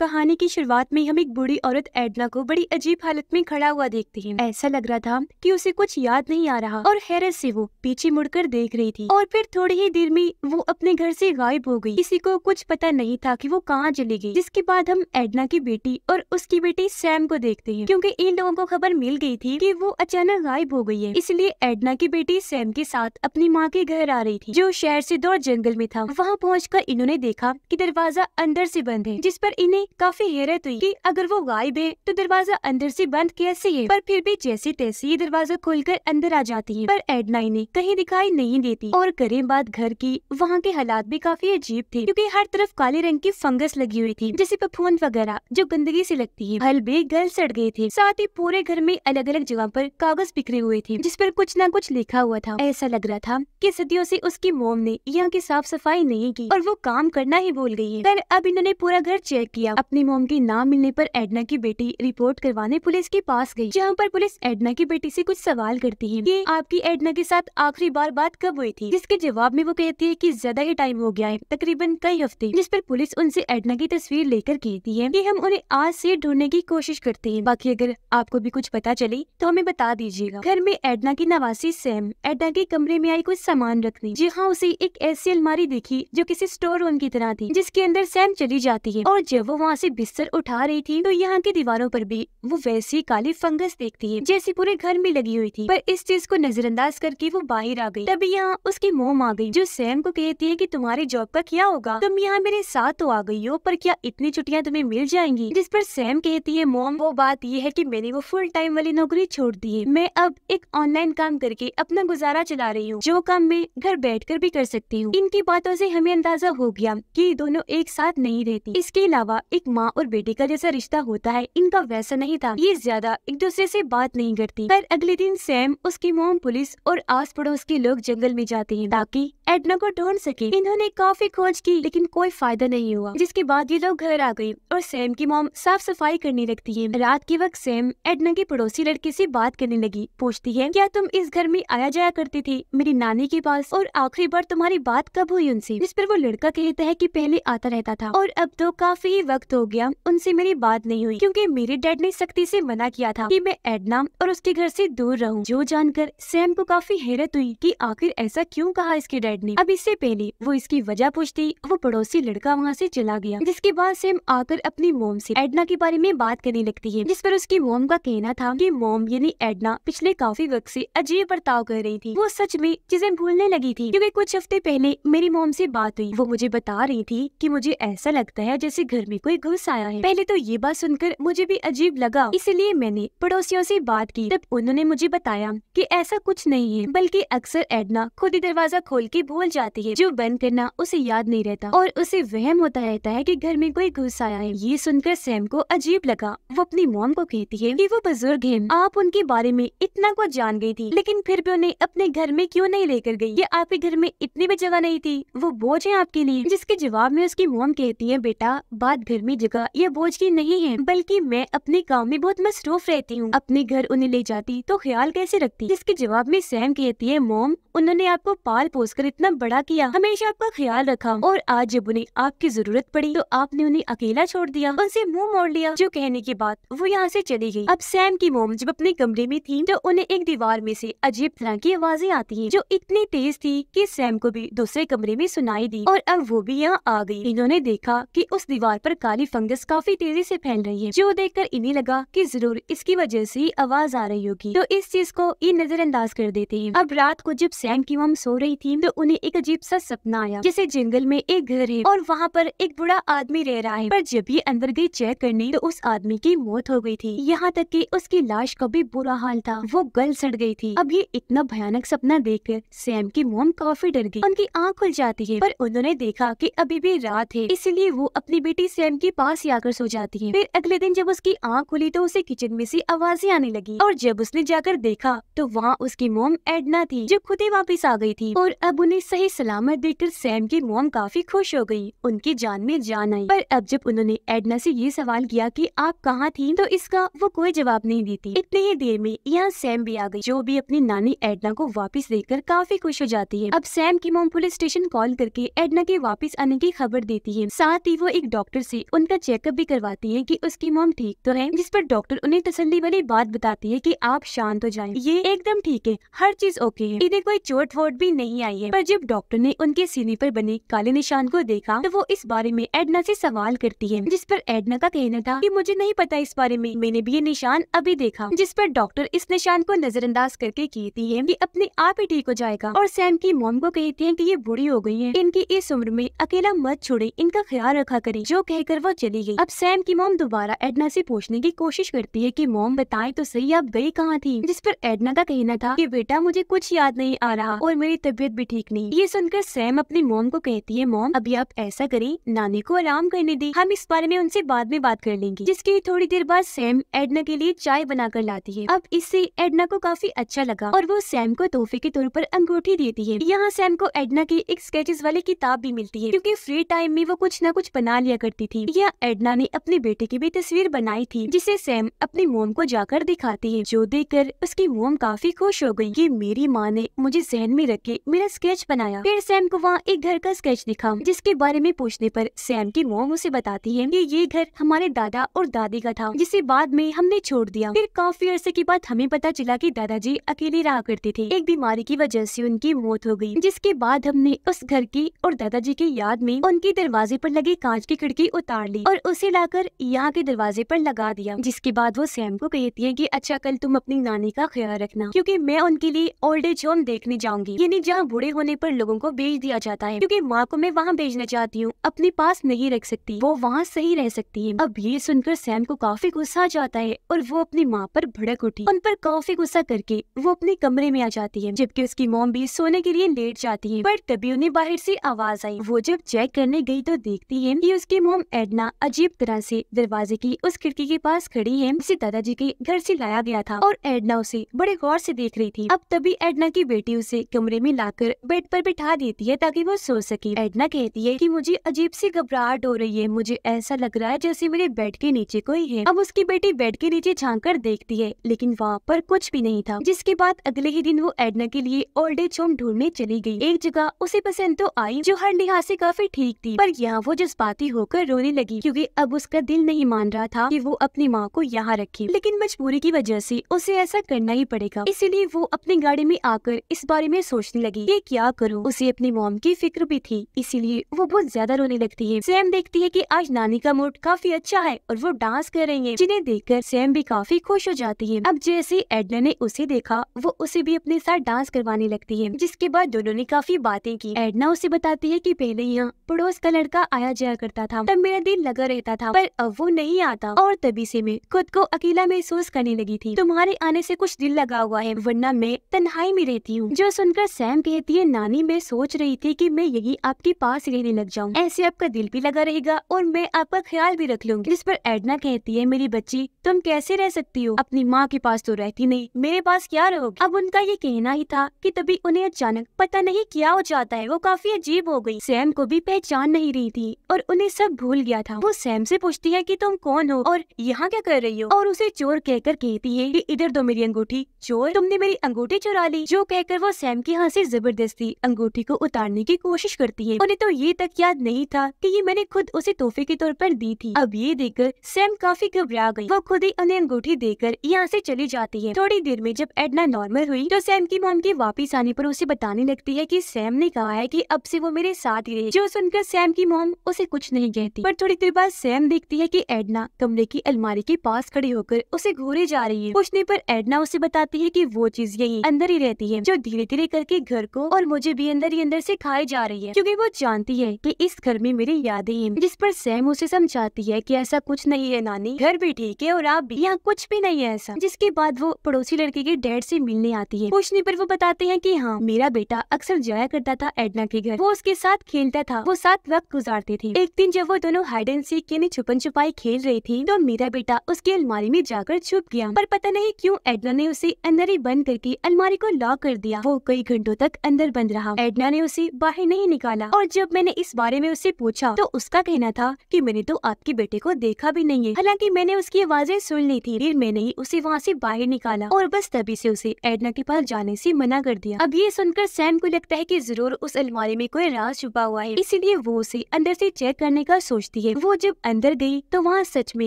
कहानी की शुरुआत में हम एक बूढ़ी औरत एडना को बड़ी अजीब हालत में खड़ा हुआ देखते हैं। ऐसा लग रहा था कि उसे कुछ याद नहीं आ रहा और हैरत से वो पीछे मुड़कर देख रही थी और फिर थोड़ी ही देर में वो अपने घर से गायब हो गई। किसी को कुछ पता नहीं था कि वो कहाँ चली गई, जिसके बाद हम एडना की बेटी और उसकी बेटी सैम को देखते हैं, क्योंकि इन लोगों को खबर मिल गई थी कि वो अचानक गायब हो गई है। इसलिए एडना की बेटी सैम के साथ अपनी माँ के घर आ रही थी, जो शहर से दौड़ जंगल में था। वहाँ पहुँच इन्होंने देखा की दरवाज़ा अंदर से बंद है, जिस पर इन्हें काफ़ी हैरत हुई कि अगर वो गायब है तो दरवाज़ा अंदर से बंद कैसे है? पर फिर भी जैसे तैसे ही दरवाज़ा खोलकर अंदर आ जाती है। पर एडना इन्हें कहीं दिखाई नहीं देती। और करें बात घर की, वहाँ के हालात भी काफ़ी अजीब थे, क्योंकि हर तरफ़ काले रंग की फंगस लगी हुई थी, जैसे फफूंद वगैरह, जो गंदगी से लगती है। फल भी गल सड़ गए थे। साथ ही पूरे घर में अलग अलग जगह पर कागज़ बिखरे हुए थे, जिस पर कुछ न कुछ लिखा हुआ था। ऐसा लग रहा था कि सदियों से उसकी मोम ने यहाँ की साफ़ सफ़ाई नहीं की, और वो काम करना ही भूल गई है। पर अब इन्होंने पूरा घर चेक किया। अपनी मोम की ना मिलने पर एडना की बेटी रिपोर्ट करवाने पुलिस के पास गई, जहाँ पर पुलिस एडना की बेटी से कुछ सवाल करती है। कि आपकी एडना के साथ आखिरी बार बात कब हुई थी? जिसके जवाब में वो कहती है कि ज़्यादा ही टाइम हो गया है, तकरीबन कई हफ़्ते, जिस पर पुलिस उनसे एडना की तस्वीर लेकर कहती है कि हम उन्हें आज से ढूँढने की कोशिश करते हैं। बाकी अगर आपको भी कुछ पता चले तो हमें बता दीजिएगा। घर में एडना की नवासी सैम, एडना के कमरे में आई कुछ सामान रखने जी हाँ उसे एक ऐसी अलमारी देखी, जो किसी स्टोर रूम की तरह थी, जिसके अंदर सैम चली जाती है, और जब वो वहाँ से बिस्तर उठा रही थी तो यहाँ की दीवारों पर भी वो वैसी काली फंगस देखती है, जैसी पूरे घर में लगी हुई थी। पर इस चीज़ को नजरअंदाज करके वो बाहर आ गई। तभी यहाँ उसकी मोम आ गई, जो सैम को कहती है कि तुम्हारी जॉब का क्या होगा? तुम यहाँ मेरे साथ तो आ गई हो, पर क्या इतनी छुट्टियाँ तुम्हें मिल जाएँगी? जिस पर सैम कहती है, मोम, वो बात ये है की मैंने वो फुल टाइम वाली नौकरी छोड़ दी है। मैं अब एक ऑनलाइन काम करके अपना गुजारा चला रही हूँ। जो काम मैं घर बैठ भी कर सकती हूँ। इनकी बातों से हमें अंदाज़ा हो गया कि दोनों एक साथ नहीं रहती। इसके अलावा एक माँ और बेटे का जैसा रिश्ता होता है, इनका वैसा नहीं था। ये ज़्यादा एक दूसरे से बात नहीं करती। पर अगले दिन सैम, उसकी मोम पुलिस और आस पड़ोस के लोग जंगल में जाते हैं, ताकि एडना को ढूंढ सके। इन्होंने काफ़ी खोज की, लेकिन कोई फ़ायदा नहीं हुआ। जिसके बाद ये लोग घर आ गई और सैम की मोम साफ़ सफ़ाई करने लगती है। रात के वक्त सैम एडना के पड़ोसी लड़के से बात करने लगी। पूछती है, क्या तुम इस घर में आया जाया करती थी? मेरी नानी के पास। और आखिरी बार तुम्हारी बात कब हुई उनसे? जिस पर वो लड़का कहता है कि पहले आता रहता था। और अब तो काफ़ी ही वक्त हो गया, उनसे मेरी बात नहीं हुई। क्योंकि मेरे डैड ने सख्ती से मना किया था कि मैं एडना और उसके घर से दूर रहूँ। जो जानकर सैम को काफ़ी हैरत हुई कि आखिर ऐसा क्यों कहा इसके डैड ने अब इससे पहले वो इसकी वजह पूछती, वो पड़ोसी लड़का वहाँ से चला गया, जिसके बाद सैम आकर अपनी मोम से एडना के बारे में बात करने लगती है, जिस पर उसकी मोम का कहना था कि मोम यानी एडना पिछले काफ़ी वक्त से अजीब बर्ताव कर रही थी। वो सच में चीज़ें भूलने लगी थी, क्योंकि कुछ हफ़्ते पहले मेरी मोम से बात हुई। वो मुझे बता रही थी कि मुझे ऐसा लगता है जैसे घर में कोई घुस आया है। पहले तो ये बात सुनकर मुझे भी अजीब लगा, इसलिए मैंने पड़ोसियों से बात की, तब उन्होंने मुझे बताया कि ऐसा कुछ नहीं है, बल्कि अक्सर एडना खुद ही दरवाज़ा खोल के भूल जाती है, जो बंद करना उसे याद नहीं रहता और उसे वहम होता रहता है कि घर में कोई घुस आया है। ये सुनकर सैम को अजीब लगा। वो अपनी मोम को कहती है कि वो बुज़ुर्ग है। आप उनके बारे में इतना कुछ जान गई थी, लेकिन फिर भी उन्हें अपने घर में क्यों नहीं लेकर गई? ये आपके घर में इतनी भी जगह नहीं थी। वो बोझ है आपके लिए। जिसके जवाब में उसकी मोम कहती है, बेटा, बात घर में जगह, ये बोझ की नहीं है, बल्कि मैं अपने गाँव में बहुत मसरूफ रहती हूँ। अपने घर उन्हें ले जाती तो ख्याल कैसे रखती? जिसके जवाब में सैम कहती है, मोम, उन्होंने आपको पाल पोस कर इतना बड़ा किया, हमेशा आपका ख्याल रखा और आज जब उन्हें आपकी ज़रूरत पड़ी तो आपने उन्हें अकेला छोड़ दिया, उनसे मुँह मोड़ लिया। जो कहने के बाद वो यहाँ से चली गई। अब सैम की मोम जब अपने कमरे में थी तो उन्हें एक दीवार में से अजीब तरह की आवाज़ें आती हैं, जो इतनी तेज थी कि सैम को भी दूसरे कमरे में सुनाई दी और अब वो भी यहाँ आ गई। इन्होंने देखा कि उस दीवार पर काली फंगस काफ़ी तेज़ी से फैल रही है, जो देखकर इन्हें लगा कि ज़रूर इसकी वजह से ही आवाज़ आ रही होगी। तो इस चीज़ को ये नजरअंदाज कर देते हैं। अब रात को जब सैम की मोम सो रही थी तो उन्हें एक अजीब सा सपना आया, जैसे जंगल में एक घर है और वहाँ पर एक बुरा आदमी रह रहा है। पर जब ये अंदर गई चेक करने तो उस आदमी की मौत हो गई थी। यहाँ तक कि उसकी लाश का भी बुरा हाल था। वो गल सड़ गई थी। अब ये इतना भयानक सपना देखकर सैम की मोम काफ़ी डर गई। उनकी आँख खुल जाती है, पर उन्होंने देखा की अभी भी रात है, इसलिए वो अपनी बेटी सैम के पास ही आकर सो जाती है। फिर अगले दिन जब उसकी आँख खुली तो उसे किचन में से आवाज़ें आने लगी और जब उसने जाकर देखा तो वहाँ उसकी मोम एडना थी, जो खुद ही वापिस आ गई थी। और अब उन्हें उन्हें सही सलामत देखकर सैम की मोम काफ़ी खुश हो गई, उनकी जान में जान आई। पर अब जब उन्होंने एडना से ये सवाल किया कि आप कहाँ थी तो इसका वो कोई जवाब नहीं देती। इतनी ही देर में यहाँ सैम भी आ गई, जो भी अपनी नानी एडना को वापस देखकर काफ़ी खुश हो जाती है। अब सैम की मोम पुलिस स्टेशन कॉल करके एडना के वापस आने की खबर देती है। साथ ही वो एक डॉक्टर से उनका चेकअप भी करवाती है की उसकी मोम ठीक तो है, जिस पर डॉक्टर उन्हें तसली वाली बात बताती है की आप शांत हो जाए। ये एकदम ठीक है, हर चीज़ ओके है। इन्हें कोई चोट वोट भी नहीं आई है। पर जब डॉक्टर ने उनके सीने पर बने काले निशान को देखा तो वो इस बारे में एडना से सवाल करती है, जिस पर एडना का कहना था कि मुझे नहीं पता इस बारे में। मैंने भी ये निशान अभी देखा, जिस पर डॉक्टर इस निशान को नजरअंदाज करके कहती है की अपने आप ही ठीक हो जाएगा। और सैम की मोम को कहती है की ये बुरी हो गई है। इनकी इस उम्र में अकेला मत छोड़े, इनका ख्याल रखा करे, जो कहकर वो चली गई अब सैम की मोम दोबारा एडना से पूछने की कोशिश करती है की, मोम, बताए तो सही, आप गई कहाँ थी? जिस पर एडना का कहना था की, बेटा, मुझे कुछ याद नहीं आ रहा और मेरी तबीयत भी ठीक नहीं ये सुनकर सैम अपनी मोम को कहती है, मोम, अभी आप ऐसा करें, नानी को आराम करने दी। हम इस बारे में उनसे बाद में बात कर लेंगे। जिसके थोड़ी देर बाद सैम एडना के लिए चाय बनाकर लाती है। अब इससे एडना को काफ़ी अच्छा लगा और वो सैम को तोहफे के तौर पर अंगूठी देती है। यहाँ सैम को एडना की एक स्केचेस वाली किताब भी मिलती है, क्योंकि फ्री टाइम में वो कुछ न कुछ बना लिया करती थी। यह एडना ने अपने बेटे की भी तस्वीर बनाई थी, जिसे सैम अपनी मोम को जाकर दिखाती है, जो देखकर उसकी मोम काफ़ी खुश हो गई की मेरी माँ ने मुझे जहन में रख के मेरा स्केच बनाया। फिर सैम को वहाँ एक घर का स्केच दिखा, जिसके बारे में पूछने पर सैम की मोम उसे बताती है कि ये घर हमारे दादा और दादी का था, जिसे बाद में हमने छोड़ दिया। फिर काफ़ी अरसे के बाद हमें पता चला कि दादाजी अकेले रहा करते थे। एक बीमारी की वजह से उनकी मौत हो गई, जिसके बाद हमने उस घर की और दादाजी की याद में उनके दरवाजे पर लगी कांच की खिड़की उतार ली और उसे लाकर यहाँ के दरवाजे पर लगा दिया, जिसके बाद वो सैम को कहती है कि अच्छा कल तुम अपनी नानी का ख्याल रखना, क्योंकि मैं उनके लिए ओल्ड एज होम देखने जाऊँगी। यानी जहाँ बूढ़े होने पर लोगों को भेज दिया जाता है। क्योंकि माँ को मैं वहाँ भेजना चाहती हूँ, अपने पास नहीं रख सकती। वो वहाँ सही रह सकती है। अब ये सुनकर सैम को काफ़ी गुस्सा आ जाता है और वो अपनी माँ पर भड़क उठी। उन पर काफ़ी गुस्सा करके वो अपने कमरे में आ जाती है, जबकि उसकी मोम भी सोने के लिए लेट जाती है। पर तभी उन्हें बाहर से आवाज़ आई। वो जब चेक करने गई तो देखती है कि उसकी मोम एडना अजीब तरह से दरवाजे की उस खिड़की के पास खड़ी है, जिसे दादाजी के घर से लाया गया था। और एडना उसे बड़े गौर से देख रही थी। अब तभी एडना की बेटी उसे कमरे में लाकर बेड पर बिठा देती है ताकि वो सो सके। एडना कहती है कि मुझे अजीब सी घबराहट हो रही है। मुझे ऐसा लग रहा है जैसे मेरे बेड के नीचे कोई है। अब उसकी बेटी बेड के नीचे झाँक कर देखती है, लेकिन वहाँ पर कुछ भी नहीं था। जिसके बाद अगले ही दिन वो एडना के लिए ओल्ड एज होम ढूँढने चली गई। एक जगह उसे पसंद तो आई, जो हर लिहाज से काफ़ी ठीक थी, पर यहाँ वो जज्बाती होकर रोने लगी, क्योंकि अब उसका दिल नहीं मान रहा था कि वो अपनी माँ को यहाँ रखे। लेकिन मजबूरी की वजह से उसे ऐसा करना ही पड़ेगा। इसीलिए वो अपनी गाड़ी में आकर इस बारे में सोचने लगी कि क्या करूँ, उसे अपनी मोम की फ़िक्र भी थी, इसीलिए वो बहुत ज़्यादा रोने लगती है। सैम देखती है कि आज नानी का मूड काफ़ी अच्छा है और वो डांस कर रही है, जिन्हें देखकर सैम भी काफ़ी खुश हो जाती है। अब जैसे एडना ने उसे देखा, वो उसे भी अपने साथ डांस करवाने लगती है, जिसके बाद दोनों ने काफ़ी बातें की। एडना उसे बताती है की पहले यहाँ पड़ोस का लड़का आया जाया करता था, तब मेरा दिल लगा रहता था, पर अब वो नहीं आता। और तभी से मैं खुद को अकेला महसूस करने लगी थी। तुम्हारे आने से कुछ दिल लगा हुआ है, वरना मैं तन्हाई में रहती हूँ। जो सुनकर सैम कहती है नानी, मैं सोच रही थी कि मैं यही आपके पास रहने लग जाऊँ। ऐसे आपका दिल भी लगा रहेगा और मैं आपका ख्याल भी रख लूँगी। जिस पर एडना कहती है, मेरी बच्ची, तुम कैसे रह सकती हो? अपनी माँ के पास तो रहती नहीं। मेरे पास क्या रहोगी? अब उनका ये कहना ही था कि तभी उन्हें अचानक पता नहीं क्या हो जाता है। वो काफ़ी अजीब हो गई। सैम को भी पहचान नहीं रही थी और उन्हें सब भूल गया था। वो सैम से पूछती है कि तुम कौन हो और यहाँ क्या कर रही हो? और उसे चोर कहकर कहती है कि इधर दो मेरी अंगूठी चोर। तुमने मेरी अंगूठी चुरा ली। जो कहकर वो सैम के यहाँ से ज़बरदस्ती अंगूठी को उतारने की कोशिश करती है। उन्हें तो ये तक याद नहीं था कि ये मैंने खुद उसे तोहफे के तौर पर दी थी। अब ये देखकर सैम काफ़ी घबरा गई। वो खुद ही उन्हें अंगूठी देकर यहाँ से चली जाती है। थोड़ी देर में जब एडना नॉर्मल हुई तो सैम की मॉम के वापिस आने पर उसे बताने लगती है की सैम ने कहा है की अब से वो मेरे साथ ही रहे। जो सुनकर सैम की मॉम उसे कुछ नहीं कहती। पर थोड़ी देर बाद सैम देखती है की एडना कमरे की अलमारी के पास खड़ी होकर उसे घूरे जा रही है। पूछने पर एडना उसे बताती है की वो चीज़ यही अंदर ही रहती है, जो धीरे धीरे करके घर को और मुझे भी अंदर ही अंदर से खाए जा रही है, क्योंकि वो जानती है कि इस घर में मेरी यादें हैं, जिस पर सैम उसे समझाती है कि ऐसा कुछ नहीं है नानी। घर भी ठीक है और आप भी। यहाँ कुछ भी नहीं है ऐसा। जिसके बाद वो पड़ोसी लड़के के डैड से मिलने आती है। पूछने पर वो बताते हैं कि हाँ मेरा बेटा अक्सर जाया करता था एडना के घर। वो उसके साथ खेलता था। वो साथ वक्त गुजारते थे। एक दिन जब वो दोनों हाइड एंड सीख यानी छुपन छुपाई खेल रही थी तो मेरा बेटा उसकी अलमारी में जाकर छुप गया। पर पता नहीं क्यों एडना ने उसे अंदर ही बंद करके अलमारी को लॉक कर दिया। वो कई घंटों तक अंदर बंद रहा। एडना ने उसे बाहर नहीं निकाला और जब मैंने इस बारे में उससे पूछा तो उसका कहना था कि मैंने तो आपके बेटे को देखा भी नहीं है। हालाँकि मैंने उसकी आवाज़ें सुन ली थी, फिर मैंने ही उसे वहाँ से बाहर निकाला और बस तभी से उसे एडना के पास जाने से मना कर दिया। अब ये सुनकर सैम को लगता है कि ज़रूर उस अलमारी में कोई राज छुपा हुआ है, इसीलिए वो उसे अंदर से चेक करने का सोचती है। वो जब अंदर गई तो वहाँ सच में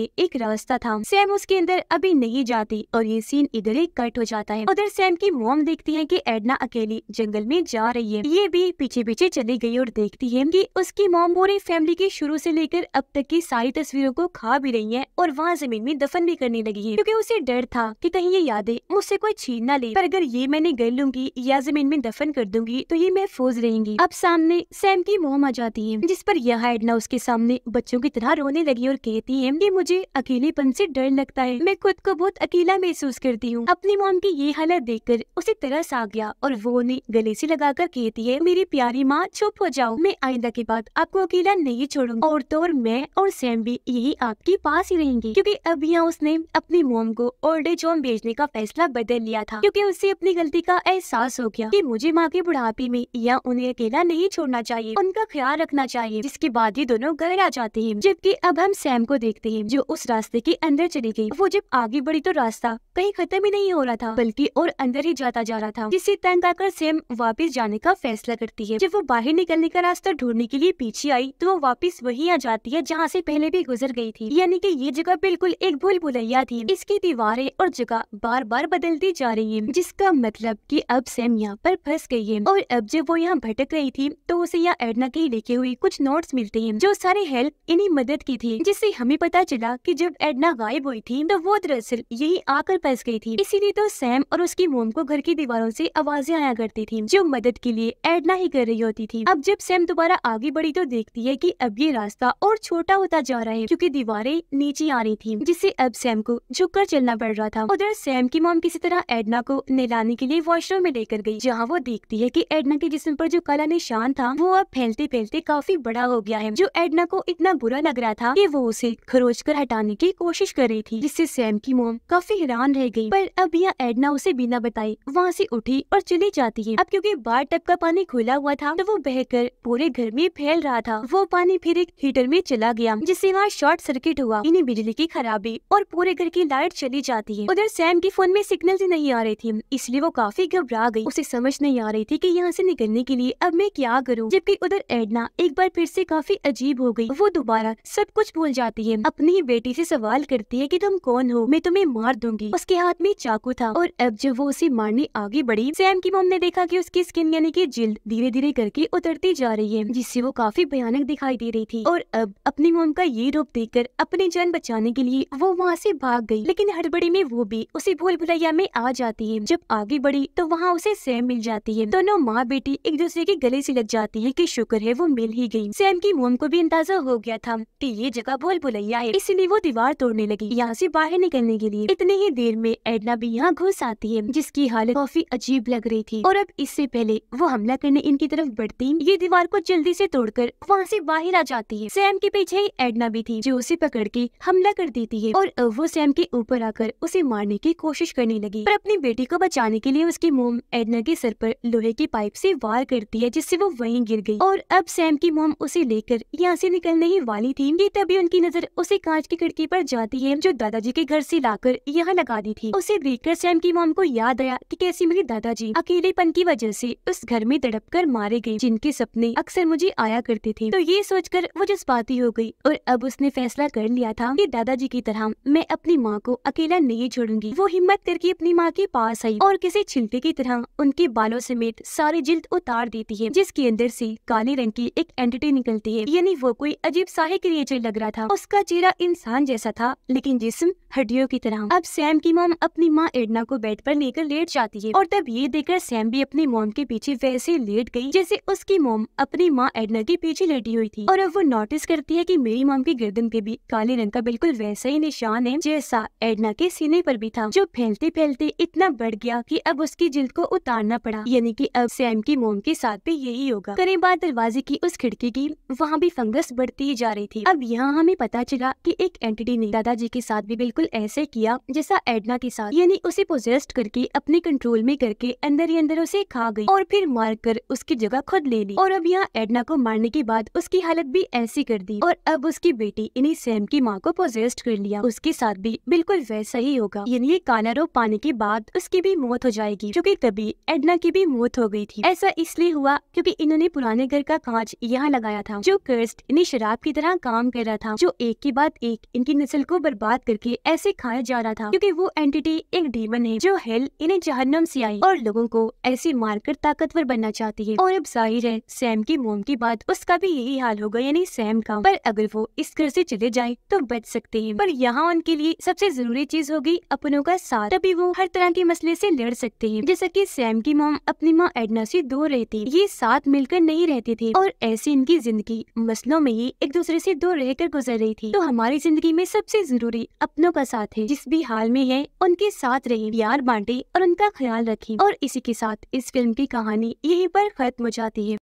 एक रास्ता था। सैम उसके अंदर अभी नहीं जाती और ये सीन इधर ही कट हो जाता है। उधर सैम की मोम देखती है की एडना अकेली जंगल में जा रही है। ये भी पीछे पीछे चली गई और देखती है कि उसकी मोम पूरी फैमिली की शुरू से लेकर अब तक की सारी तस्वीरों को खा भी रही है और वहाँ ज़मीन में दफन भी करने लगी है। क्योंकि उसे डर था कि कहीं ये यादें मुझसे कोई छीन ना ले। पर अगर ये मैंने कर लूँगी या ज़मीन में दफन कर दूँगी तो ये महफूज रहेंगी। अब सामने सैम की मोम आ जाती है, जिस पर यह एडना उसके सामने बच्चों की तरह रोने लगी और कहती है कि मुझे अकेलेपन से डर लगता है। मैं खुद को बहुत अकेला महसूस करती हूँ। अपनी मोम की ये हालत देखकर उसे तरस आ गया और वो उन्हें गले से लगाकर कहती है, मेरी प्यारी माँ, चुप हो जाओ। मैं आइंदा के बाद आपको अकेला नहीं छोड़ूँगा। और तो और मैं और सैम भी यही आपके पास ही रहेंगे। क्योंकि अब यहाँ उसने अपनी मोम को ओल्ड एज भेजने का फैसला बदल लिया था। क्योंकि उससे अपनी गलती का एहसास हो गया कि मुझे माँ के बुढ़ापे में या उन्हें अकेला नहीं छोड़ना चाहिए, उनका ख्याल रखना चाहिए, जिसके बाद ये दोनों घर आ जाते हैं। जबकि अब हम सैम को देखते हैं, जो उस रास्ते के अंदर चली गई। वो जब आगे बढ़ी तो रास्ता कहीं खत्म ही नहीं हो रहा था, बल्कि और अंदर ही जाता जा रहा था, जिससे तंग आकर सैम वापस जाने का फैसला करती है। जब वो बाहर निकलने का रास्ता ढूँढने के लिए पीछे आई तो वो वापस वही आ जाती है, जहाँ से पहले भी गुजर गई थी। यानी कि ये जगह बिल्कुल एक भूल भुलैया थी। इसकी दीवारें और जगह बार बार बदलती जा रही है, जिसका मतलब कि अब सैम यहाँ पर फंस गई है। और अब जब वो यहाँ भटक रही थी तो उसे यहाँ एडना के लिखे हुए कुछ नोट्स मिलते हैं, जो सारी हेल्प इन्हीं मदद की थी, जिससे हमें पता चला कि जब एडना गायब हुई थी तो वो दरअसल यही आकर फंस गई थी। इसीलिए तो सैम और उसकी मोम को घर की दीवारों से आवाज़ें आया करती थी, जो मदद के लिए एडना ही कर रही होती थी। अब जब सैम दोबारा आगे बढ़ी तो देखती है कि अब ये रास्ता और छोटा होता जा रहा है, क्योंकि दीवारें नीचे आ रही थी, जिससे अब सैम को झुककर चलना पड़ रहा था। उधर सैम की मोम किसी तरह एडना को नहलाने के लिए वॉशरूम में लेकर गई, जहाँ वो देखती है की एडना के जिसम पर जो काला निशान था, वो अब फैलते फैलते काफ़ी बड़ा हो गया है। जो एडना को इतना बुरा लग रहा था कि वो उसे खरोच कर हटाने की कोशिश कर रही थी, जिससे सैम की मोम काफ़ी हैरान रह गई। पर अब यह एडना उसे बिना बताए वहाँ से उठी और चली जाती है। अब क्योंकि बार टब का पानी खुला हुआ था तो वो बहकर पूरे घर में फैल रहा था। वो पानी फिर एक हीटर में चला गया, जिससे वहाँ शॉर्ट सर्किट हुआ। इन्हें बिजली की खराबी और पूरे घर की लाइट चली जाती है। उधर सैम की फ़ोन में सिग्नल नहीं आ रही थी, इसलिए वो काफ़ी घबरा गई। उसे समझ नहीं आ रही थी की यहाँ ऐसी निकलने के लिए अब मैं क्या करूँ, जबकि उधर एडना एक बार फिर से काफ़ी अजीब हो गई। वो दोबारा सब कुछ भूल जाती है। अपनी ही बेटी से सवाल करती है कि तुम कौन हो? मैं तुम्हें मार दूँगी। उसके हाथ में चाकू था और अब जब वो उसे मारने आगे बढ़ी, सैम की मोम ने देखा कि उसकी स्किन यानी कि जिल्द धीरे धीरे करके उतरती जा रही है, जिससे वो काफ़ी भयानक दिखाई दे रही थी। और अब अपनी मोम का ये रूप देखकर अपनी जान बचाने के लिए वो वहाँ से भाग गई। लेकिन हड़बड़ी में वो भी उसी भूल भुलैया में आ जाती है। जब आगे बढ़ी तो वहाँ उसे सैम मिल जाती है। दोनों माँ बेटी एक दूसरे के गले से लग जाती है की शुक्र है वो मिल ही गई सैम की मोम को भी अंदाज़ा हो गया था की ये जगह भूल भुलैया है, इसलिए वो दीवार तोड़ने लगी। यहाँ से बाहर निकलने के लिए इतनी ही देर में एडना भी यहाँ घुस आती है, जिसकी हालत काफ़ी अजीब लग रही थी। और अब इससे पहले वो हमला करने इनकी तरफ़ बढ़ती ये दीवार को जल्दी से तोड़कर वहाँ से बाहर आ जाती है। सैम के पीछे ही एडना भी थी, जो उसे पकड़ के हमला कर देती है। और वो सैम के ऊपर आकर उसे मारने की कोशिश करने लगी। पर अपनी बेटी को बचाने के लिए उसकी मोम एडना के सर पर लोहे की पाइप से वार करती है, जिससे वो वहीं गिर गई। और अब सैम की मोम उसे लेकर यहाँ से निकलने ही वाली थी। कि तभी उनकी नज़र उसे कांच की खिड़की पर जाती है, जो दादाजी के घर से लाकर यहाँ लगा दी थी। उसे देखकर सैम की मोम को याद आया कि कैसी मेरी दादाजी अकेलेपन की वजह से उस घर में तड़प कर मारे गए, जिनके सपने अक्सर मुझे आया करते थे। तो ये सोचकर वो जज्बाती हो गई और अब उसने फैसला कर लिया था कि दादाजी की तरह मैं अपनी माँ को अकेला नहीं छोड़ूँगी। वो हिम्मत करके अपनी माँ के पास आई और किसी छिलके की तरह उनके बालों समेत सारी जिल्द उतार देती है, जिसके अंदर से काले रंग की एक एंटिटी निकलती है। यानी वो कोई अजीब साहे क्रिएचर लग रहा था। उसका चेहरा इंसान जैसा था, लेकिन जिस्म हड्डियों की तरह। अब सैम की मोम अपनी माँ एडना को बेड पर लेकर लेट जाती है और तब ये देखकर सैम भी अपनी मोम के पीछे वैसे लेट गई जैसे उसकी मोम अपनी माँ एडना के पीछे लेटी हुई थी। और अब वो नोटिस करती है कि मेरी मोम की गर्दन पे भी काले रंग का बिल्कुल वैसा ही निशान है जैसा एडना के सीने पर भी था, जो फैलते फैलते इतना बढ़ गया कि अब उसकी जिल्द को उतारना पड़ा। यानी कि अब सैम की मोम के साथ भी यही होगा। करीब बाद दरवाजे की उस खिड़की की, वहाँ भी फंगस बढ़ती ही जा रही थी। अब यहाँ हमें पता चला कि एक एंटिटी ने दादाजी के साथ भी बिल्कुल ऐसे किया, जैसा एडना के साथ, यानी उसे पोजेस्ट करके अपने कंट्रोल में करके अंदर ही अंदर उसे खा गई। और फिर मार कर उसकी जगह खुद ले ली। और अब यहाँ एडना को मारने के बाद उसकी हालत भी ऐसी कर दी। और अब उसकी बेटी इन्हीं सैम की माँ को पोजेस्ट कर लिया। उसके साथ भी बिल्कुल वैसा ही होगा। यानी काला रोग पाने के बाद उसकी भी मौत हो जाएगी क्योंकि तभी एडना की भी मौत हो गई थी। ऐसा इसलिए हुआ क्योंकि इन्होंने पुराने घर का कांच यहाँ लगाया था, जो कर्स्ट इन्हें शराब की तरह काम कर रहा था, जो एक के बाद एक इनकी नस्ल को बर्बाद करके ऐसे खाया जा रहा था। क्योंकि वो एंटिटी एक डीमन है, जो हेल इन्हें जहन्नम से आई। और लोगों को ऐसे मारकर ताकतवर बनना चाहती है। और अब ज़ाहिर है, सैम की मोम की बात उसका भी यही हाल होगा, यानी सैम का। पर अगर वो इस घर से चले जाए तो बच सकते हैं। पर यहाँ उनके लिए सबसे ज़रूरी चीज़ होगी अपनों का साथ। तभी वो हर तरह के मसले से लड़ सकते हैं। जैसा कि सैम की मोम अपनी माँ एडना से दूर रहती ये साथ मिलकर नहीं रहते थे। और ऐसी इनकी ज़िंदगी मसलों में ही एक दूसरे से दूर रहकर गुजर रही थी। तो हमारी ज़िंदगी में सबसे ज़रूरी अपनों का साथ है। जिस भी हाल में है, उनके साथ रहे, प्यार बांटे और उनका ख्याल रखें। और इसी के साथ इस फ़िल्म की कहानी यहीं पर खत्म हो जाती है।